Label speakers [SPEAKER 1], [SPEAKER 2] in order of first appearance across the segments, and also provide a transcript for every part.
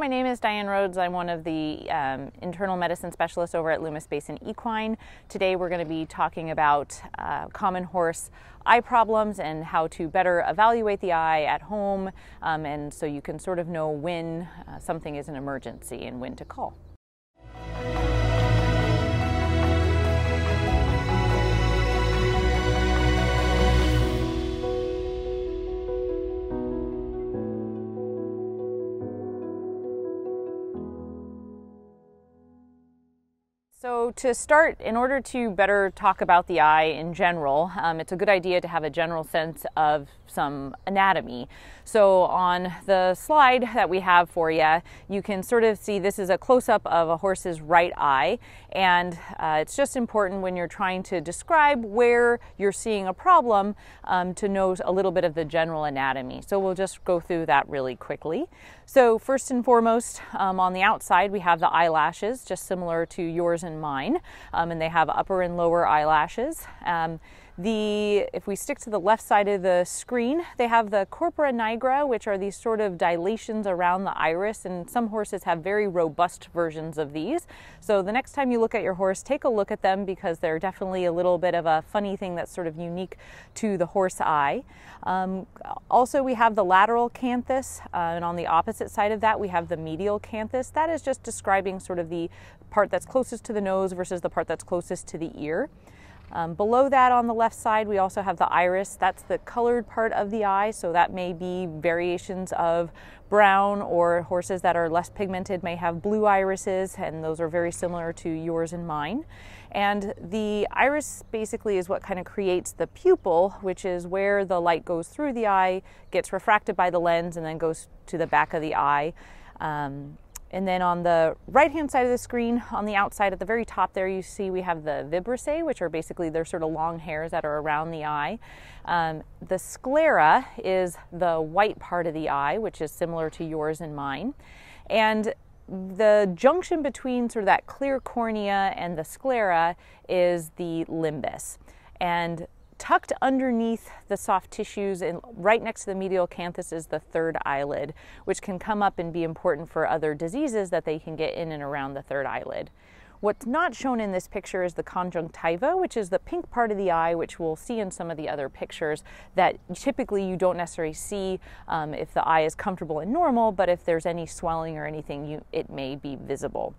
[SPEAKER 1] my name is Diane Rhodes. I'm one of the um, internal medicine specialists over at Loomis Basin Equine. Today we're going to be talking about uh, common horse eye problems and how to better evaluate the eye at home um, and so you can sort of know when uh, something is an emergency and when to call. To start, in order to better talk about the eye in general, um, it's a good idea to have a general sense of some anatomy. So on the slide that we have for you, you can sort of see this is a close-up of a horse's right eye. And uh, it's just important when you're trying to describe where you're seeing a problem um, to know a little bit of the general anatomy. So we'll just go through that really quickly. So first and foremost, um, on the outside, we have the eyelashes, just similar to yours and mine. Um, and they have upper and lower eyelashes. The, if we stick to the left side of the screen, they have the corpora nigra, which are these sort of dilations around the iris, and some horses have very robust versions of these. So the next time you look at your horse, take a look at them because they're definitely a little bit of a funny thing that's sort of unique to the horse eye. Um, also, we have the lateral canthus, uh, and on the opposite side of that, we have the medial canthus. That is just describing sort of the part that's closest to the nose versus the part that's closest to the ear. Um, below that on the left side, we also have the iris. That's the colored part of the eye, so that may be variations of brown or horses that are less pigmented may have blue irises, and those are very similar to yours and mine. And the iris basically is what kind of creates the pupil, which is where the light goes through the eye, gets refracted by the lens, and then goes to the back of the eye. Um, and then on the right hand side of the screen, on the outside at the very top there, you see we have the vibrissae, which are basically they're sort of long hairs that are around the eye. Um, the sclera is the white part of the eye, which is similar to yours and mine. And the junction between sort of that clear cornea and the sclera is the limbus. And tucked underneath the soft tissues and right next to the medial canthus is the third eyelid, which can come up and be important for other diseases that they can get in and around the third eyelid. What's not shown in this picture is the conjunctiva, which is the pink part of the eye, which we'll see in some of the other pictures that typically you don't necessarily see um, if the eye is comfortable and normal, but if there's any swelling or anything, you, it may be visible.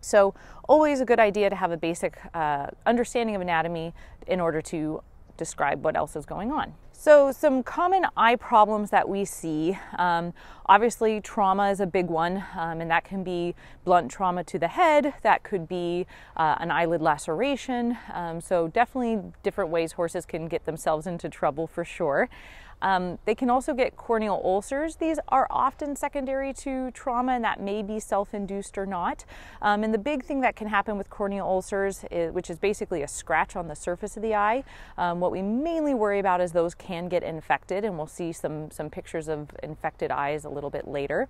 [SPEAKER 1] So always a good idea to have a basic uh, understanding of anatomy in order to describe what else is going on. So, some common eye problems that we see um, obviously, trauma is a big one, um, and that can be blunt trauma to the head, that could be uh, an eyelid laceration. Um, so, definitely different ways horses can get themselves into trouble for sure. Um, they can also get corneal ulcers. These are often secondary to trauma, and that may be self induced or not. Um, and the big thing that can happen with corneal ulcers, is, which is basically a scratch on the surface of the eye, um, what we mainly worry about is those can get infected, and we'll see some, some pictures of infected eyes a little bit later.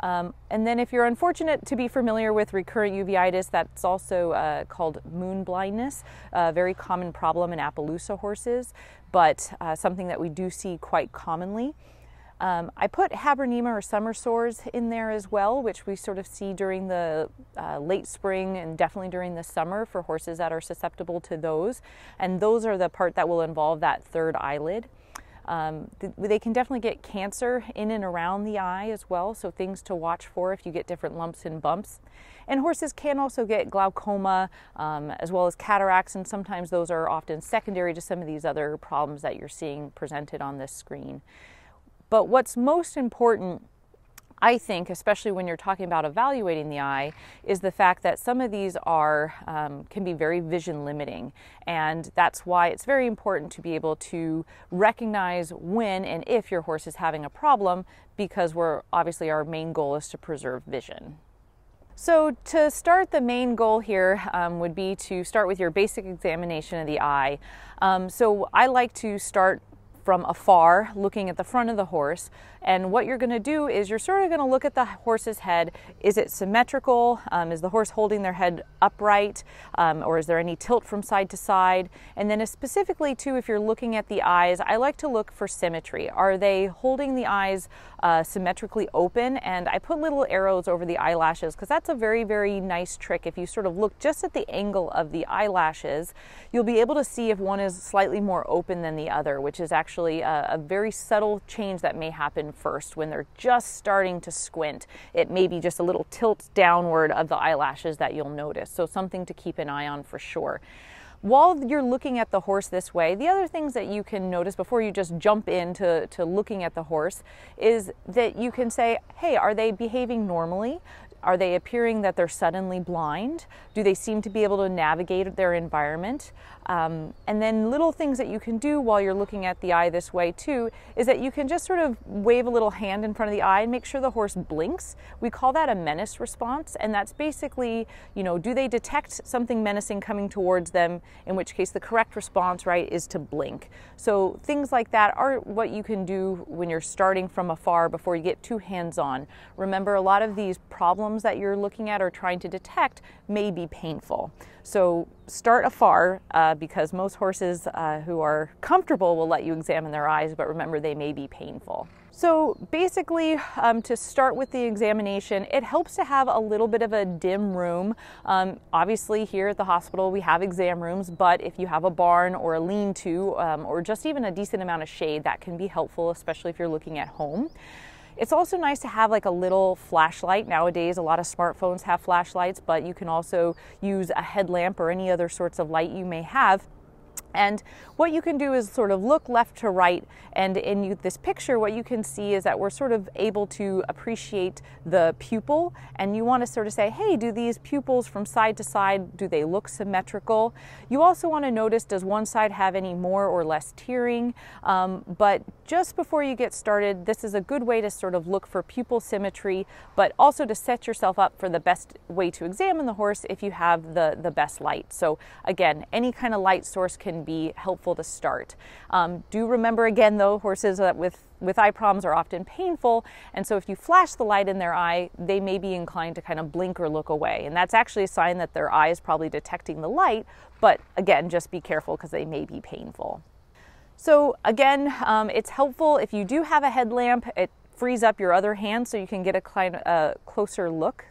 [SPEAKER 1] Um, and then, if you're unfortunate to be familiar with recurrent uveitis, that's also uh, called moon blindness, a very common problem in Appaloosa horses, but uh, something that we do see quite commonly. Um, I put habronema or summer sores in there as well, which we sort of see during the uh, late spring and definitely during the summer for horses that are susceptible to those. And those are the part that will involve that third eyelid. Um, they can definitely get cancer in and around the eye as well, so things to watch for if you get different lumps and bumps. And horses can also get glaucoma um, as well as cataracts, and sometimes those are often secondary to some of these other problems that you're seeing presented on this screen. But what's most important I think, especially when you're talking about evaluating the eye, is the fact that some of these are um, can be very vision limiting, and that's why it's very important to be able to recognize when and if your horse is having a problem, because we're obviously our main goal is to preserve vision. So, to start, the main goal here um, would be to start with your basic examination of the eye. Um, so, I like to start from afar, looking at the front of the horse. And what you're going to do is you're sort of going to look at the horse's head. Is it symmetrical? Um, is the horse holding their head upright? Um, or is there any tilt from side to side? And then, specifically, too, if you're looking at the eyes, I like to look for symmetry. Are they holding the eyes uh, symmetrically open? And I put little arrows over the eyelashes because that's a very, very nice trick. If you sort of look just at the angle of the eyelashes, you'll be able to see if one is slightly more open than the other, which is actually a, a very subtle change that may happen first when they're just starting to squint. It may be just a little tilt downward of the eyelashes that you'll notice. So, something to keep an eye on for sure while you're looking at the horse this way, the other things that you can notice before you just jump into to looking at the horse is that you can say, hey, are they behaving normally? Are they appearing that they're suddenly blind? Do they seem to be able to navigate their environment? Um, and then little things that you can do while you're looking at the eye this way too is that you can just sort of wave a little hand in front of the eye and make sure the horse blinks. We call that a menace response, and that's basically, you know, do they detect something menacing coming towards them? In which case, the correct response, right, is to blink. So things like that are what you can do when you're starting from afar before you get too hands-on. Remember, a lot of these problems that you're looking at or trying to detect may be painful. So start afar uh, because most horses uh, who are comfortable will let you examine their eyes, but remember they may be painful. So basically, um, to start with the examination, it helps to have a little bit of a dim room. Um, obviously, here at the hospital, we have exam rooms, but if you have a barn or a lean to, um, or just even a decent amount of shade, that can be helpful, especially if you're looking at home. It's also nice to have like a little flashlight. Nowadays, a lot of smartphones have flashlights, but you can also use a headlamp or any other sorts of light you may have and what you can do is sort of look left to right, and in you, this picture, what you can see is that we're sort of able to appreciate the pupil, and you want to sort of say, hey, do these pupils from side to side, do they look symmetrical? You also want to notice, does one side have any more or less tearing? Um, but just before you get started, this is a good way to sort of look for pupil symmetry, but also to set yourself up for the best way to examine the horse if you have the, the best light. So again, any kind of light source can be helpful to start. Um, do remember again though, horses that with with eye problems are often painful, and so if you flash the light in their eye, they may be inclined to kind of blink or look away. And that's actually a sign that their eye is probably detecting the light, but again, just be careful because they may be painful. So again, um, it's helpful if you do have a headlamp, it frees up your other hand so you can get a, kind a closer look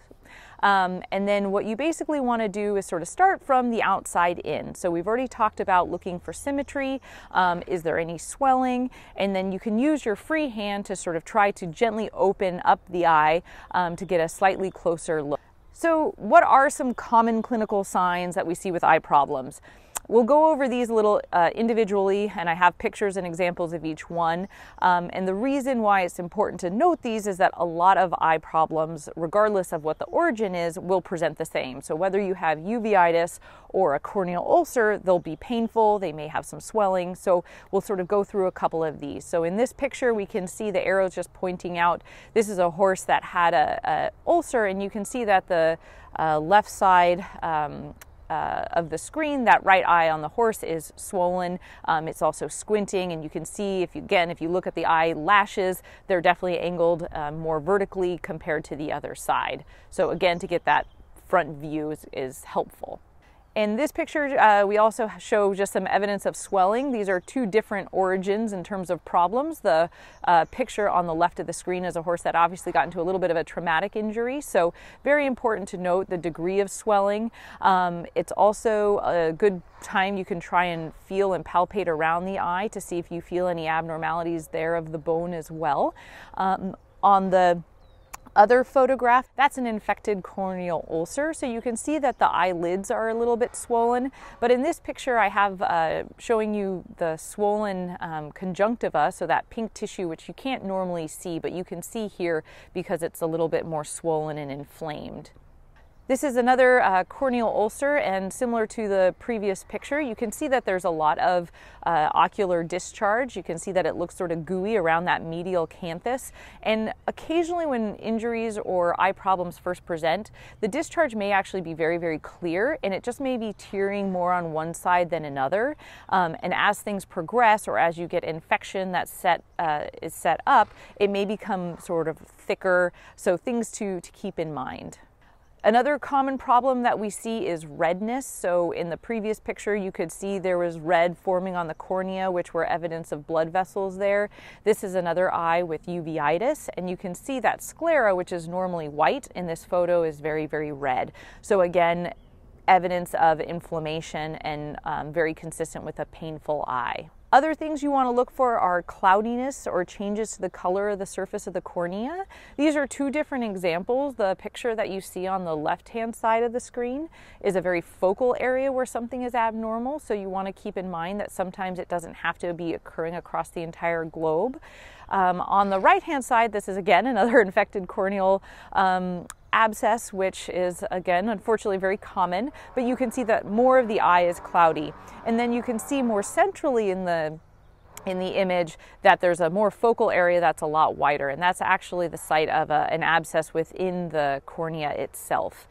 [SPEAKER 1] um, and then what you basically want to do is sort of start from the outside in. So we've already talked about looking for symmetry. Um, is there any swelling? And then you can use your free hand to sort of try to gently open up the eye um, to get a slightly closer look. So, what are some common clinical signs that we see with eye problems? We'll go over these a little uh, individually, and I have pictures and examples of each one. Um, and the reason why it's important to note these is that a lot of eye problems, regardless of what the origin is, will present the same. So whether you have uveitis or a corneal ulcer, they'll be painful, they may have some swelling. So we'll sort of go through a couple of these. So in this picture, we can see the arrows just pointing out. This is a horse that had a, a ulcer, and you can see that the uh, left side um, uh, of the screen, that right eye on the horse is swollen. Um, it's also squinting, and you can see if you again, if you look at the eye lashes, they're definitely angled uh, more vertically compared to the other side. So again, to get that front view is, is helpful. In this picture, uh, we also show just some evidence of swelling. These are two different origins in terms of problems. The uh, picture on the left of the screen is a horse that obviously got into a little bit of a traumatic injury, so very important to note the degree of swelling. Um, it's also a good time you can try and feel and palpate around the eye to see if you feel any abnormalities there of the bone as well. Um, on the other photograph, that's an infected corneal ulcer. So you can see that the eyelids are a little bit swollen. But in this picture, I have uh, showing you the swollen um, conjunctiva, so that pink tissue, which you can't normally see, but you can see here because it's a little bit more swollen and inflamed. This is another uh, corneal ulcer, and similar to the previous picture, you can see that there's a lot of uh, ocular discharge. You can see that it looks sort of gooey around that medial canthus. And occasionally, when injuries or eye problems first present, the discharge may actually be very, very clear, and it just may be tearing more on one side than another. Um, and as things progress, or as you get infection that set uh, is set up, it may become sort of thicker. So things to to keep in mind. Another common problem that we see is redness. So in the previous picture, you could see there was red forming on the cornea, which were evidence of blood vessels there. This is another eye with uveitis, and you can see that sclera, which is normally white, in this photo is very, very red. So again, evidence of inflammation and um, very consistent with a painful eye. Other things you want to look for are cloudiness or changes to the color of the surface of the cornea. These are two different examples. The picture that you see on the left hand side of the screen is a very focal area where something is abnormal, so you want to keep in mind that sometimes it doesn't have to be occurring across the entire globe. Um, on the right hand side, this is again another infected corneal um, abscess, which is again unfortunately very common, but you can see that more of the eye is cloudy. And then you can see more centrally in the in the image that there's a more focal area that's a lot wider, and that's actually the site of a, an abscess within the cornea itself.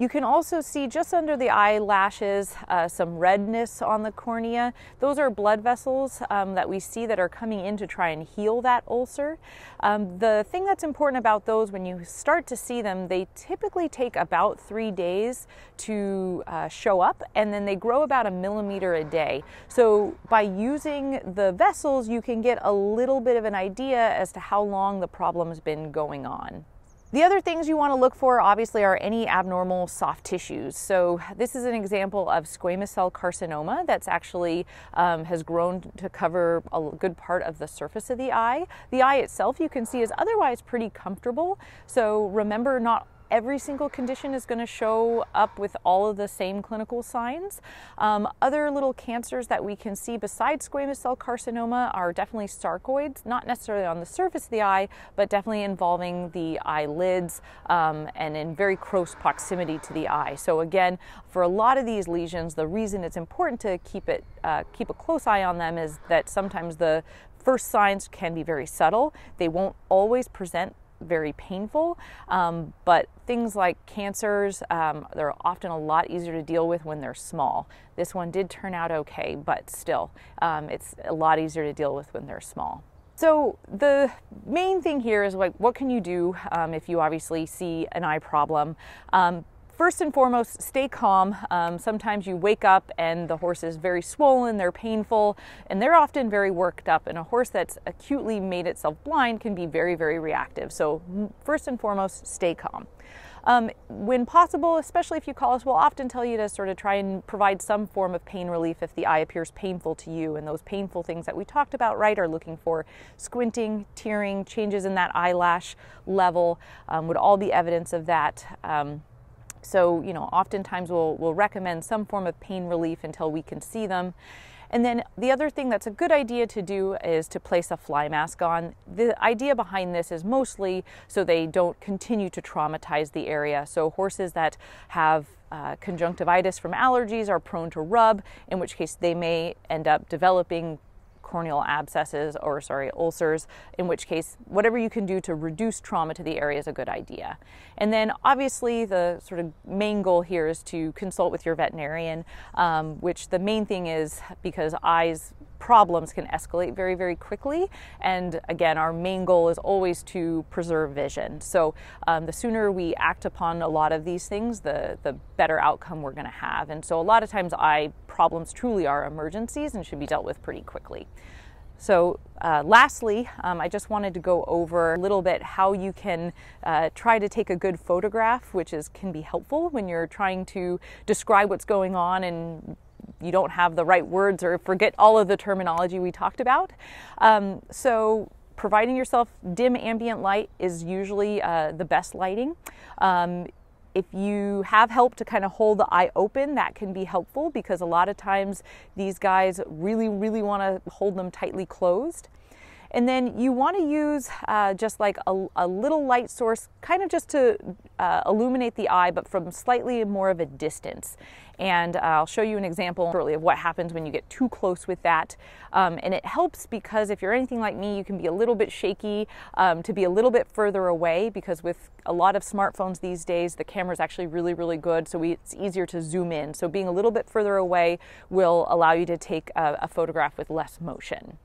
[SPEAKER 1] You can also see just under the eyelashes uh, some redness on the cornea. Those are blood vessels um, that we see that are coming in to try and heal that ulcer. Um, the thing that's important about those when you start to see them, they typically take about three days to uh, show up and then they grow about a millimeter a day. So by using the vessels, you can get a little bit of an idea as to how long the problem's been going on. The other things you want to look for obviously are any abnormal soft tissues. So this is an example of squamous cell carcinoma that's actually um, has grown to cover a good part of the surface of the eye. The eye itself you can see is otherwise pretty comfortable. So remember not every single condition is going to show up with all of the same clinical signs. Um, other little cancers that we can see besides squamous cell carcinoma are definitely sarcoids, not necessarily on the surface of the eye, but definitely involving the eyelids um, and in very close proximity to the eye. So again, for a lot of these lesions, the reason it's important to keep it uh, keep a close eye on them is that sometimes the first signs can be very subtle. They won't always present very painful. Um, but things like cancers, um, they're often a lot easier to deal with when they're small. This one did turn out okay, but still, um, it's a lot easier to deal with when they're small. So the main thing here is like, what can you do um, if you obviously see an eye problem? Um, First and foremost, stay calm. Um, sometimes you wake up and the horse is very swollen, they're painful, and they're often very worked up. And a horse that's acutely made itself blind can be very, very reactive. So, first and foremost, stay calm. Um, when possible, especially if you call us, we'll often tell you to sort of try and provide some form of pain relief if the eye appears painful to you. And those painful things that we talked about, right, are looking for squinting, tearing, changes in that eyelash level, um, would all be evidence of that. So, you know, oftentimes we'll, we'll recommend some form of pain relief until we can see them. And then the other thing that's a good idea to do is to place a fly mask on. The idea behind this is mostly so they don't continue to traumatize the area. So horses that have uh, conjunctivitis from allergies are prone to rub, in which case they may end up developing corneal abscesses or sorry ulcers in which case whatever you can do to reduce trauma to the area is a good idea. And then obviously the sort of main goal here is to consult with your veterinarian um, which the main thing is because eyes problems can escalate very, very quickly. And again, our main goal is always to preserve vision. So um, the sooner we act upon a lot of these things, the, the better outcome we're going to have. And so a lot of times, eye problems truly are emergencies and should be dealt with pretty quickly. So, uh, lastly, um, I just wanted to go over a little bit how you can uh, try to take a good photograph, which is can be helpful when you're trying to describe what's going on and you don't have the right words or forget all of the terminology we talked about. Um, so providing yourself dim ambient light is usually uh, the best lighting. Um, if you have help to kind of hold the eye open, that can be helpful because a lot of times these guys really, really want to hold them tightly closed. And then you want to use uh, just like a, a, little light source, kind of just to uh, illuminate the eye, but from slightly more of a distance. And uh, I'll show you an example shortly of what happens when you get too close with that. Um, and it helps because if you're anything like me, you can be a little bit shaky um, to be a little bit further away because with a lot of smartphones these days, the camera is actually really, really good. So we, it's easier to zoom in. So being a little bit further away will allow you to take a, a photograph with less motion.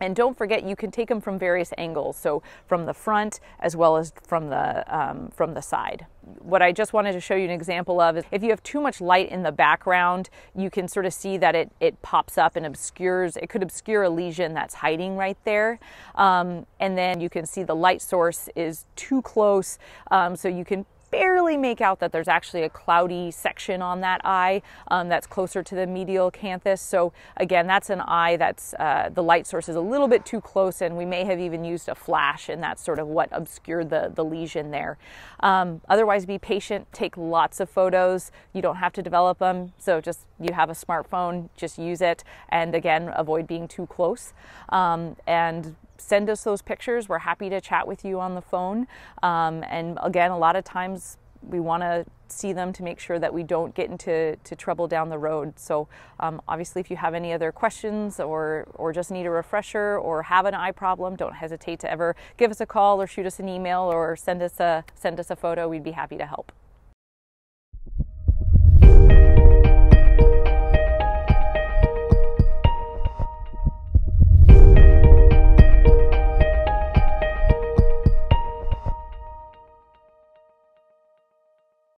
[SPEAKER 1] And don't forget, you can take them from various angles, so from the front as well as from the um, from the side. What I just wanted to show you an example of is if you have too much light in the background, you can sort of see that it it pops up and obscures. It could obscure a lesion that's hiding right there, um, and then you can see the light source is too close, um, so you can barely make out that there's actually a cloudy section on that eye um, that's closer to the medial canthus. So again, that's an eye that's uh, the light source is a little bit too close, and we may have even used a flash, and that's sort of what obscured the the lesion there. Um, otherwise, be patient. Take lots of photos. You don't have to develop them. So just you have a smartphone, just use it, and again, avoid being too close. Um, and send us those pictures. We're happy to chat with you on the phone. Um, and again, a lot of times we want to see them to make sure that we don't get into to trouble down the road. So um, obviously, if you have any other questions or or just need a refresher or have an eye problem, don't hesitate to ever give us a call or shoot us an email or send us a send us a photo. We'd be happy to help.